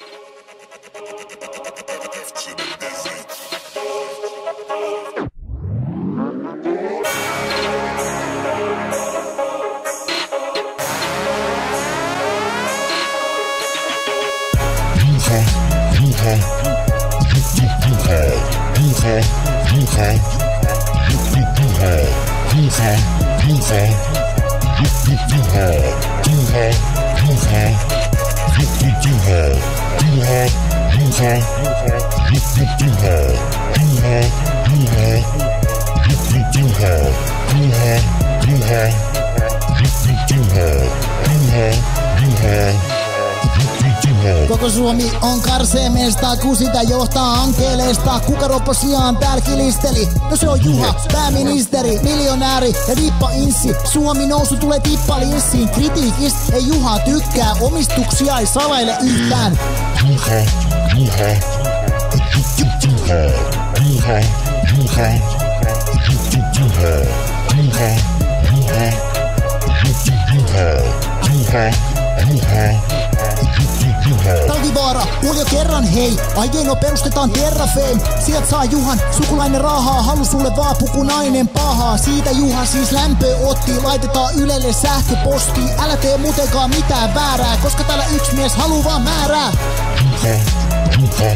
Yeehaw, yeehaw, yeehaw, yeehaw, yeehaw, yeehaw, yeehaw, Koko Suomi on karseemesta, kun sitä johtaa ankeleesta. Kuka roposiaan täällä kilisteli? No se on Juha, pääministeri, miljonääri ja dippa inssi. Suomi nousu tulee tippalinssiin. Kritiikistä ei Juha tykkää, omistuksia ei salaile yhtään. Juha, Juha, Juha, Juha, Juha, Juha, Juha, Juha, Juha, Juha, Juha, Talvivaara, kuul jo kerran hei. Ajeino perustetaan Terrafame. Sieltä saa Juhan sukulainen rahaa. Halu sulle vaapu nainen pahaa. Siitä Juha siis lämpö otti. Laitetaan Ylelle sähköposti. Älä tee muutenkaan mitään väärää. Koska täällä yksi mies haluu vaan määrää. Juha, you